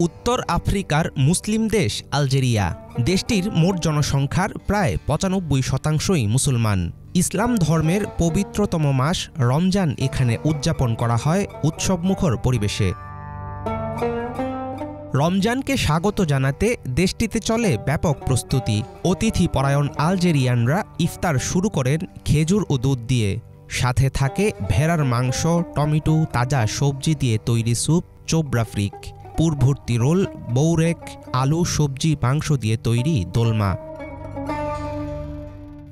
উত্তর আফ্রিকার মুসলিম দেশ আলজেরিয়া। দেশটির মোট জনসংখ্যার প্রায় পঁচানব্বই শতাংশই মুসলমান। ইসলাম ধর্মের পবিত্রতম মাস রমজান এখানে উদযাপন করা হয় উৎসবমুখর পরিবেশে। রমজানকে স্বাগত জানাতে দেশটিতে চলে ব্যাপক প্রস্তুতি। অতিথি পরায়ণ আলজেরিয়ানরা ইফতার শুরু করেন খেজুর ও দুধ দিয়ে। সাথে থাকে ভেড়ার মাংস, টমেটো, তাজা সবজি দিয়ে তৈরি স্যুপ চোবরাফ্রিক পুরভর্তি রোল, বৌরেক, আলু, সবজি, মাংস দিয়ে তৈরি দোলমা।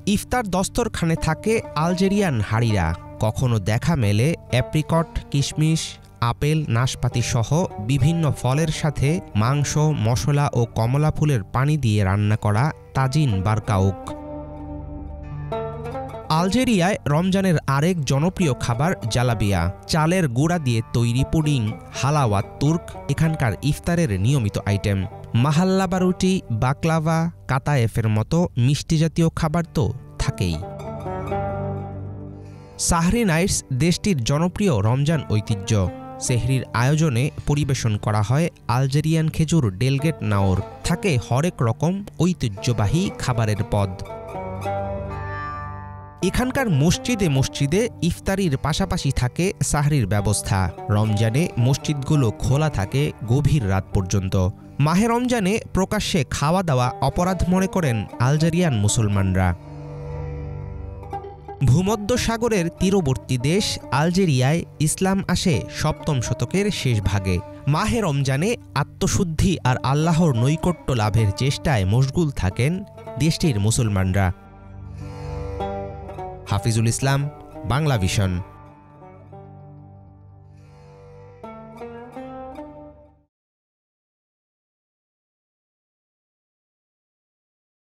ইফতার দস্তরখানে থাকে আলজেরিয়ান হাড়িরা। কখনো দেখা মেলে অ্যাপ্রিকট কিশমিশ, আপেল, নাশপাতি সহ বিভিন্ন ফলের সাথে মাংস, মশলা ও কমলা ফুলের পানি দিয়ে রান্না করা তাজিন বারকাউক। আলজেরিয়ায় রমজানের আরেক জনপ্রিয় খাবার জালাবিয়া। চালের গুঁড়া দিয়ে তৈরি পুডিং, হালাওয়া, তুর্ক, এখানকার ইফতারের নিয়মিত আইটেম। মাহাল্লাবা রুটি বাকলাভা কাতায়েফের মতো মিষ্টি জাতীয় খাবার তো থাকেই। সাহরি নাইটস দেশটির জনপ্রিয় রমজান ঐতিহ্য। সেহরির আয়োজনে পরিবেশন করা হয় আলজেরিয়ান খেজুর ডেলগেট নাওর। থাকে হরেক রকম ঐতিহ্যবাহী খাবারের পদ। এখানকার মসজিদে মসজিদে ইফতারির পাশাপাশি থাকে সাহরির ব্যবস্থা। রমজানে মসজিদগুলো খোলা থাকে গভীর রাত পর্যন্ত। মাহে রমজানে প্রকাশ্যে খাওয়া দাওয়া অপরাধ মনে করেন আলজেরিয়ান মুসলমানরা। ভূমধ্য সাগরের তীরবর্তী দেশ আলজেরিয়ায় ইসলাম আসে সপ্তম শতকের শেষ ভাগে। মাহে রমজানে আত্মশুদ্ধি আর আল্লাহর নৈকট্য লাভের চেষ্টায় মশগুল থাকেন দেশটির মুসলমানরা। হাফিজুল ইসলাম বাংলা ভিশন।